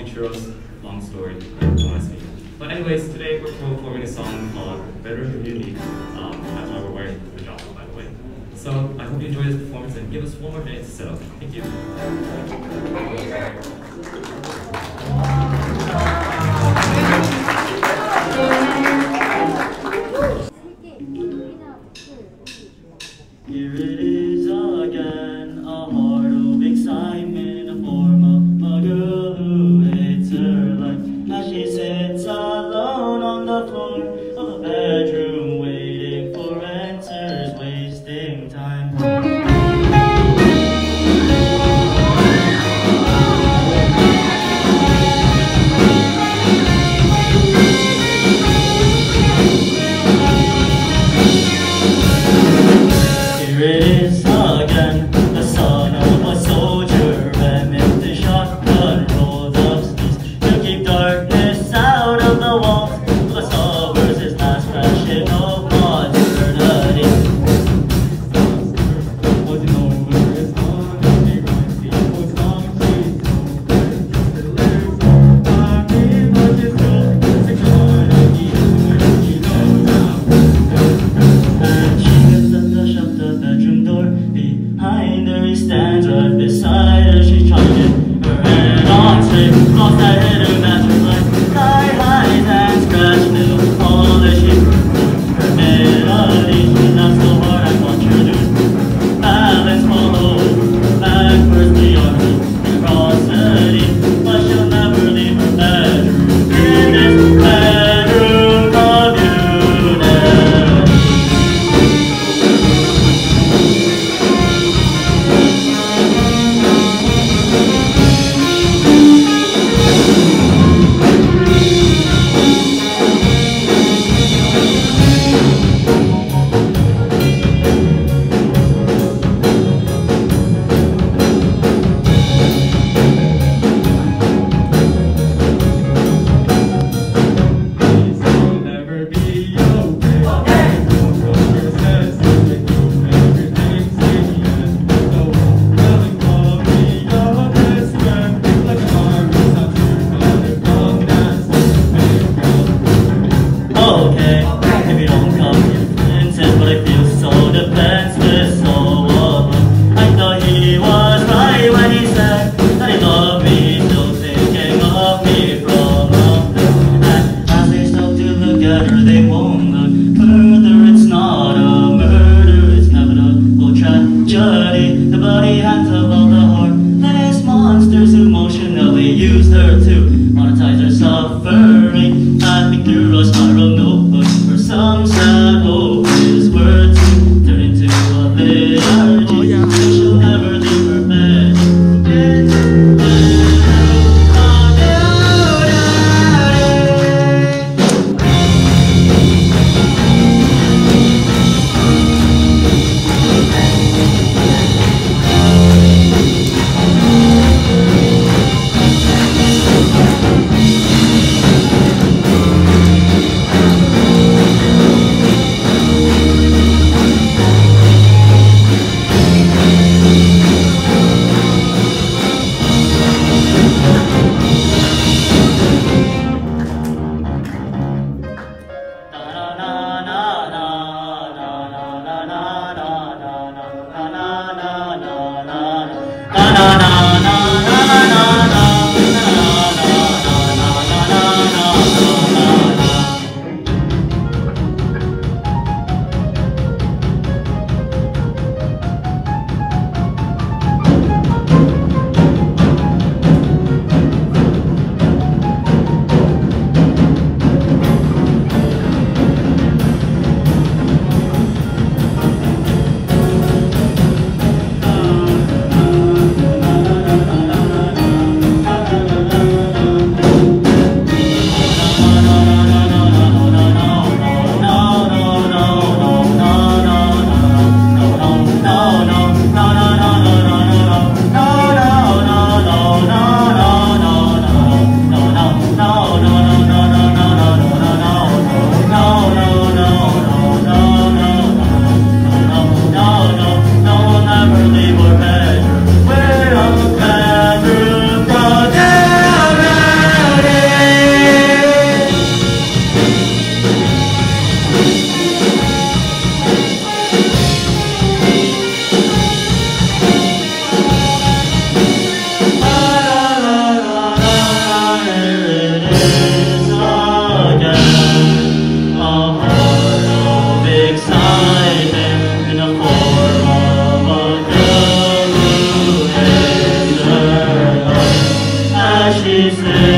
Long story, honestly. But anyways, today we're performing a song called Bedroom Community. Um, that's why we're wearing pajamas, by the way. So I hope you enjoy this performance and give us one more minute to set up. Thank you. Here it is. stands right beside 日若霞若。Said.